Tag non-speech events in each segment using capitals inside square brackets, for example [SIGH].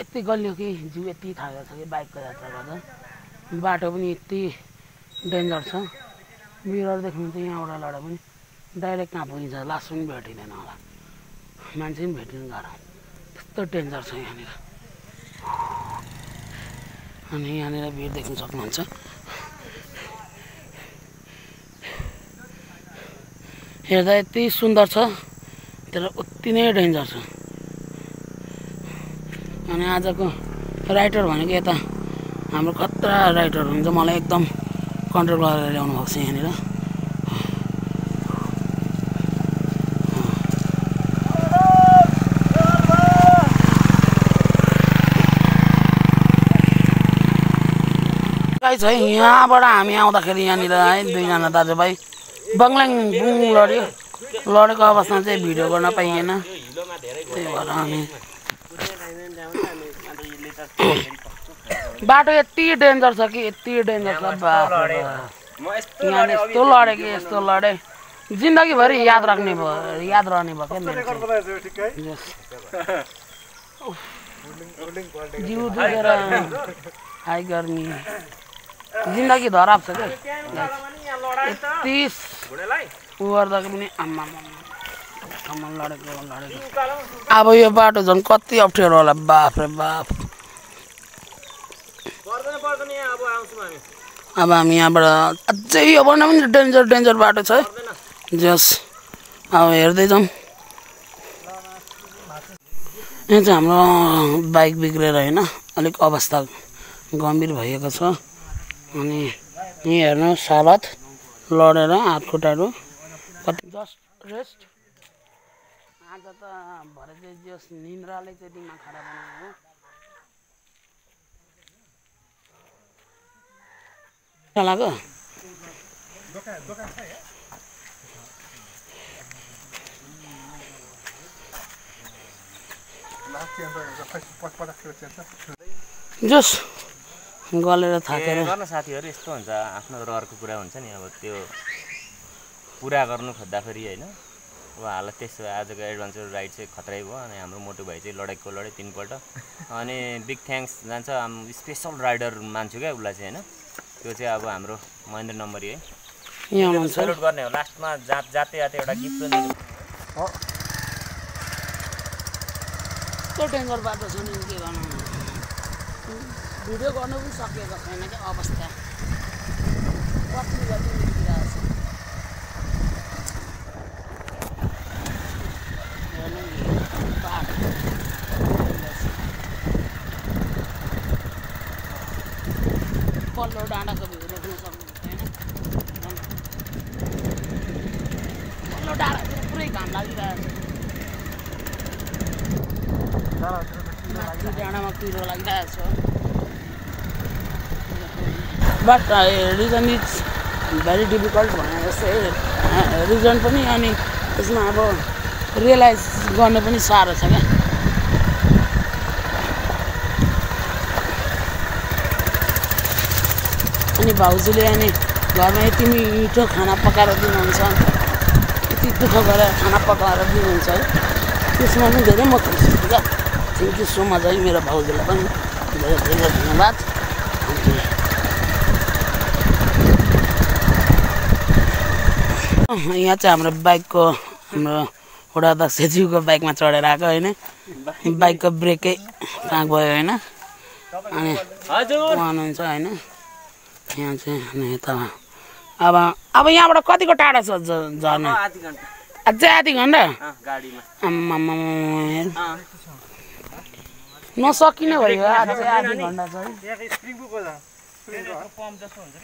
यति गलियो कि जिउ यति थाकेको छ कि बाइकको यात्रा गर्दा। बाटो पनि यति डेन्जर छ। बिरालो देख्नु त यहाँबाट लडा पनि डाइरेक्ट कहाँ पुगिन्छ? लास्ट पनि भेटिँदैन होला। मान्छे पनि भेटिनु गाह्रो। त्यस्तो डेन्जर छ यहाँनिर। अनि यहाँनिर भिड देख्न सक्नुहुन्छ। हेर्दा यति सुन्दर छ तर उति नै डेन्जर छ। अनि आजको राइटर भनेको यता हाम्रो खतरा राइटर हुन्छ मलाई एकदम कन्ट्रोल गरेर ल्याउनु भएको छ यहाँनिर। है यहाँबाट हामी आउँदाखेरि यहाँनिर है दुईजना दाजुभाइ बङ्ल्याङ बुङ लड्यो। लडेको अवस्थामा चाहिँ भिडियो गर्न पाइएन। त्यही भएर हामी [COUGHS] बाटो यति डेन्जर छ कि यति डेन्जर छ। यहाँ यस्तो लडे। कि यस्तो लडे। जिन्दगीभरि याद राख्ने भयो याद रहने भयो क्या. जिउ दुखेर हाई गर्मी। जिन्दगी धराप छ क्या। यति उ गर्दा पनि आम्मा आम्मा लडेको लडेको। अब यो बाटो झन् कति अप्ठ्यारो होला बाफ रे बाफ अब हामी यहाँबाट अझै योभन्दा पनि डेन्जर डेन्जर बाटो छ जस अब हेर्दै जाउँ यहाँ चाहिँ हाम्रो बाइक बिग्रेर होइन अलिक अवस्था गम्भीर भएको छ। अनि यहीँ हेर्नु सालत लडेर हात खुट्टाहरू कति जस्ट रेस्ट आज त भरे चाहिँ जस निन्द्राले चाहिँ दिमाग खराब बनाएको हो लाग्यो जस गलेर थाकेर। साथीहरू यस्तो हुन्छ आफ्नो रहरको कुरा हुन्छ नि अब त्यो पुरा गर्नु खोज्दाखेरि होइन अब हालत त्यस्तो आजको एडभेन्चर राइड चाहिँ खतरै भयो अनि हाम्रो मोटु भाइ चाहिँ लडेको लडे तिनपल्ट। अनि बिग थ्याङ्क्स जान्छ स्पेसल राइडर मान्छु क्या उसलाई चाहिँ होइन? त्यो चाहिँ अब हाम्रो महेन्द्र नम्बरी है सेल्युट गर्ने हो। लास्टमा जात जाते जाते एउटा गिफ्ट पनि दिनु यस्तो डेन्जर बाटो छ नि के गर्नु? भिडियो गर्नु पनि सकिएको छैन क्या अवस्था। कति जति निस्किरहेको छ बाटो पल्लो डाँडाको भ्यू देख्न सक्नुहुन्छ होइन पल्लो डाँडातिर पुरै घाम लागिरहेको छ डाँडामा कुहिरो लागिरहेको छ but reason is very difficult भने जस्तै रिजन पनि अनि त्यसमा अब रियलाइज गर्नु पनि साह्रो छ क्या अनि भाउजूले अनि घरमा यति मिठो खाना पकाएर दिनुहुन्छ। यति दुःख गरेर खाना पकाएर दिनुहुन्छ है। त्यसमा पनि धेरै म खुसी छु क्या थ्याङ्क यू सो मच है मेरो भाउजूलाई पनि। धेरै धेरै धन्यवाद। यहाँ चाहिँ हाम्रो बाइकको हाम्रो वडा अध्यक्षज्यूको बाइकमा चढेर आएको होइन। बाइकको ब्रेकै कहाँ गयो होइन? अनि हजुर। उहाँ हुनुहुन्छ होइन? यहाँ चाहिँ अनि यता अब अब यहाँबाट कतिको टाढा छ झर्ना अझै आधी घन्टा अँ। नसकिने भयो अझै आधी घन्टा छ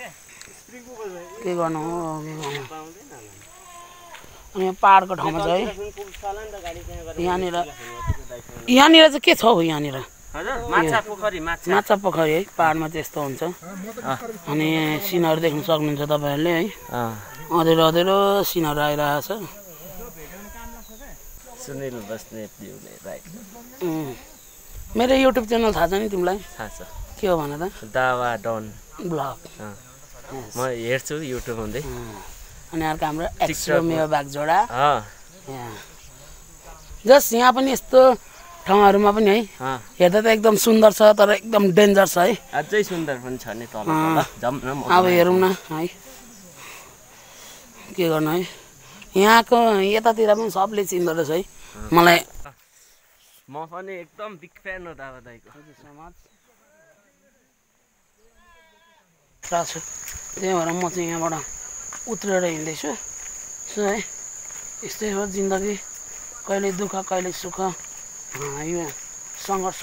के गर्नु हो के गर्नु अनि यहाँ पाहाडको ठाउँमा छ है यहाँनिर यहाँनिर चाहिँ के छ हौ यहाँनिर माछा पोखरी माछा। माछा पोखरी है पाहाडमा चाहिँ यस्तो हुन्छ। अनि सिनहरू देख्न सक्नुहुन्छ तपाईँहरूले है। अँधेरो अँधेरो सिनहरू आइरहेको छ सुनिल बस्नेतज्यूले राइट. मेरो युट्युब च्यानल थाहा छ नि तिमीलाई? थाहा छ। के हो भन त? दावा डन। ब्लग। म हेर्छु युट्युब हुँदै। अनि अर्को हाम्रो एक्स्ट्रो मेरो बागजोडा। अँ। यहाँ। जस यहाँ पनि यस्तो ठाउँहरूमा पनि है। हेर्दा त एकदम सुन्दर छ तर एकदम डेन्जर छ है। अझै सुन्दर पनि छ नि तल अब हेरौँ न है। के गर्नु है? यहाँको यतातिर पनि सबले चिन्दो रहेछ है। मलाई म पनि एकदम बिग फ्यान हो दावा दाईको। छु। त्यही भएर म चाहिँ यहाँबाट उत्रेर हिँड्दैछु। सो है यस्तै हो जिन्दगी। कहिले दुःख कहिले सुख। यो सङ्घर्ष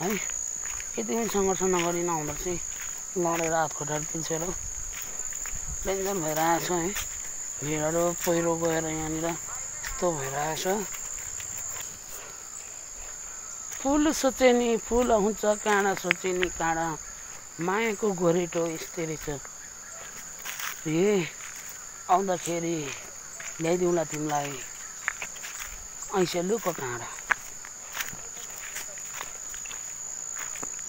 है? यति पनि सङ्घर्ष नगरी नहुँदा चाहिँ लडेर हात खुट्टाहरू पिल्छेर डेन्जर भइरहेको छ है? भिडहरू पहिरो गएर यहाँनिर यस्तो भइरहेको छ फुल सोचे नि फुल हुन्छ काँडा सोचे नि काँडा मायाको गोरेटो यस्तै रहेछ ए आउँदाखेरि ल्याइदिउँला तिमीलाई। ऐसेलुको काँडा।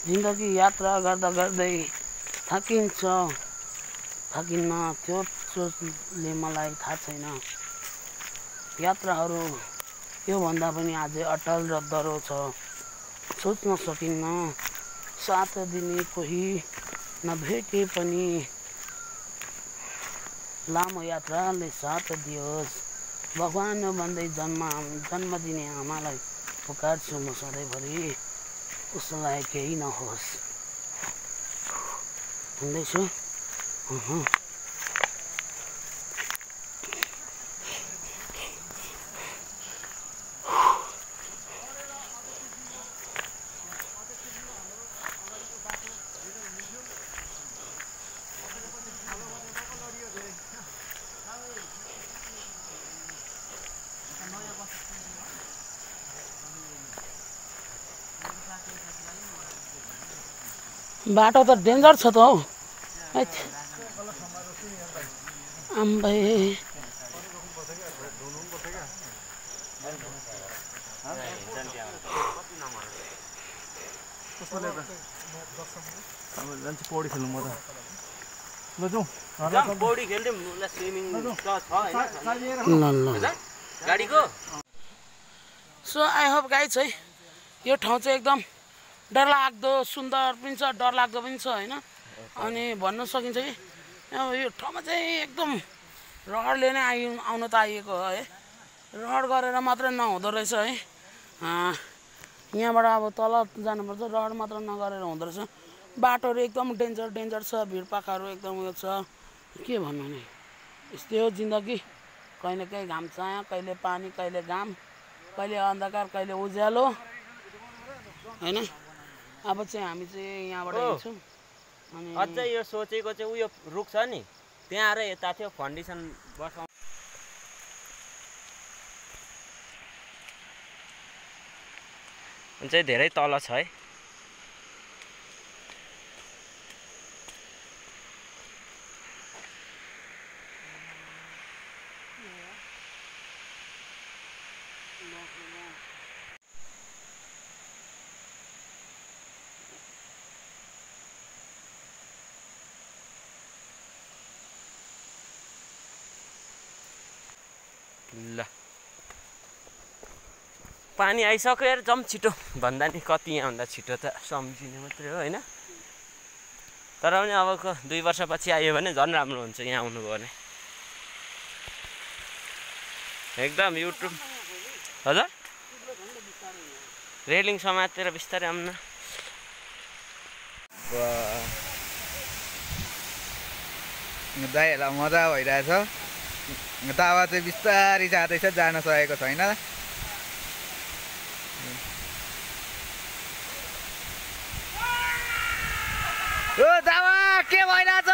जिन्दगी यात्रा गर्दा गर्दै थकिन्छ। थकिन्न त्यो सोचले मलाई थाहा छैन। यात्राहरू योभन्दा पनि अझै अटल र दह्रो छ। सोच्न सकिन्न। साथ दिने कोही नभेटे पनि लामो यात्राले साथ दियोस्। भगवान् भन्दै जन्म जन्म दिने आमालाई पुकार्छु म सधैँभरि। उसलाई केही नहोस्। भन्दैछु बाटो त डेन्जर छ त हौ। आम्बै। पौडी खेल्नु म त। ल जाउँ। जाउँ, पौडी खेल्थ्यौँ उसलाई स्विमिङ छ छ होइन? ल ल। गाडीको? सो आई होप गाइज है यो ठाउँ चाहिँ एकदम डरलाग्दो सुन्दर पनि छ डरलाग्दो पनि छ होइन? अनि भन्न सकिन्छ कि? अब यो ठाउँमा चाहिँ एकदम रहरले नै आइ आउनु त आइएको हो है? रहर गरेर मात्रै नहुँदो रहेछ है? यहाँबाट अब तल जानुपर्छ रहर मात्र नगरेर हुँदो रहेछ। बाटोहरू एकदम डेन्जर डेन्जर छ भिडपाकाहरू एकदम उयो छ। के भन्नु नि? यस्तै हो जिन्दगी। कहिले काहीँ घाम छाया कहिले पानी कहिले घाम कहिले अन्धकार कहिले उज्यालो होइन? अब चाहिँ हामी चाहिँ यहाँबाट। हिँड्छौँ। अनि अझै यो सोचेको चाहिँ उयो रुख छ नि। त्यहाँ र यता थियो कन्डिसन बसाउ चाहिँ धेरै तल छ है। ल। पानी आइसक्यो यार जम छिटो भन्दा नि कति आउँदा छिटो त सम्झिने मात्रै हो होइन? तर पनि अबको दुई वर्षपछि आयो भने झन् राम्रो हुन्छ यहाँ आउनुभयो भने। एकदम युट्युब हजुर रेलिङ समातेर बिस्तारै आउनु न। दाइहरूलाई मजा भइरहेछ। दावा चाहिँ बिस्तारै जाँदैछ जान सकेको छैन। ओ दावा के भइरहेछ?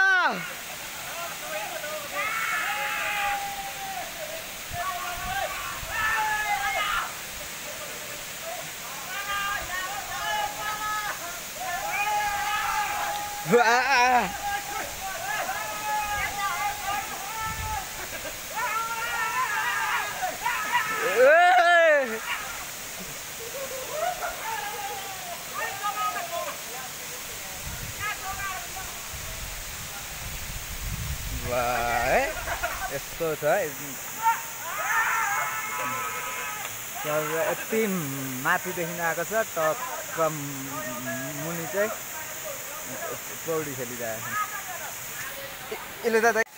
आ ए! वाह है यस्तो छ यति माथिदेखि आएको छ टक्क मुनि चाहिँ पौडी खेलिरहेको छ यसले दादा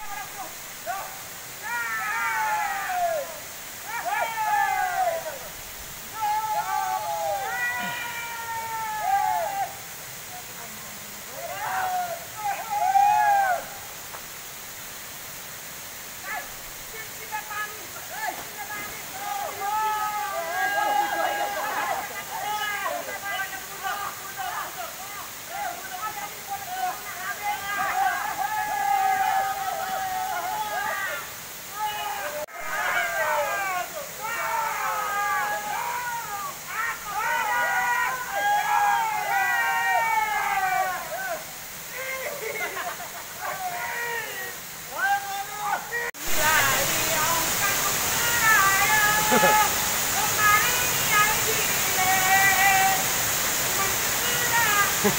गाई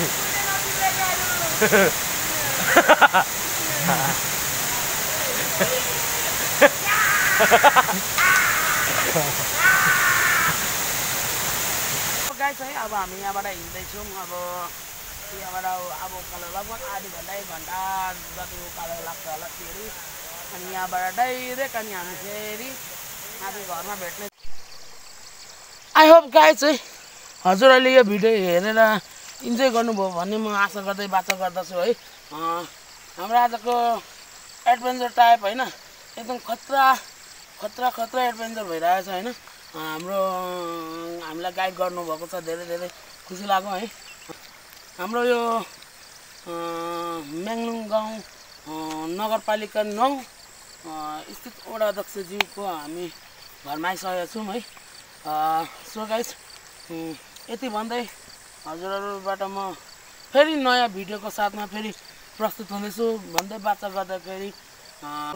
चाहिँ अब हामी यहाँबाट हिँड्दैछौँ। अब यहाँबाट अब उकालो लगभग आधी घन्टा एक घन्टा जति उकालो लाग्छ होला फेरि। अनि यहाँबाट डाइरेक्ट अनि हामी फेरि घरमा भेट्ने। आई होप गाई चाहिँ हजुरहरूले यो भिडियो हेरेर इन्जोय गर्नुभयो भन्ने म आशा गर्दै बाचा गर्दछु है। हाम्रो आजको एडभेन्चर टाइप होइन एकदम खतरा खतरा खतरा एडभेन्चर भइरहेको छ होइन हाम्रो हामीलाई गाइड गर्नुभएको छ धेरै धेरै खुसी लाग्यो है। हाम्रो यो म्याङलुङ गाउँ नगरपालिका नौ स्थित वडा अध्यक्षज्यूको हामी घरमा आइसकेका छौँ है। सो गाइस यति भन्दै हजुरहरूबाट म फेरि नयाँ भिडियोको साथमा फेरि प्रस्तुत हुनेछु। भन्दै बाचा गर्दाखेरि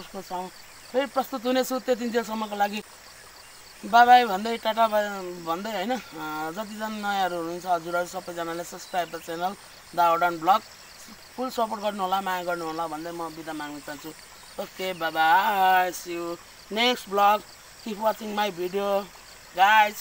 उसको सँग फेरि प्रस्तुत हुनेछु त्यतिन्जेलसम्मको लागि। बाई बाई भन्दै टाटा भन्दै होइन? जतिजना नयाँहरू हुनुहुन्छ हजुरहरू सबैजनाले subscribe the channel the Adan vlog. Full support गर्नु होला माया गर्नु होला भन्दै म बिदा माग्न चाहन्छु। ओके बाबा next vlog keep watching my video guys